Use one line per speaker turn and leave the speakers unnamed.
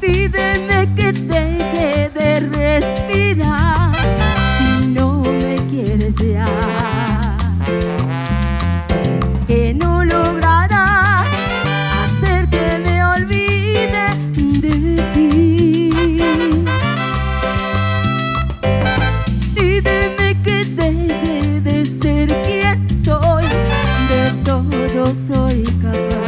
Pídeme que deje de respirar si no me quieres ya. Que no lograrás hacer que me olvide de ti. Pídeme que deje de ser quien soy, de todo soy capaz.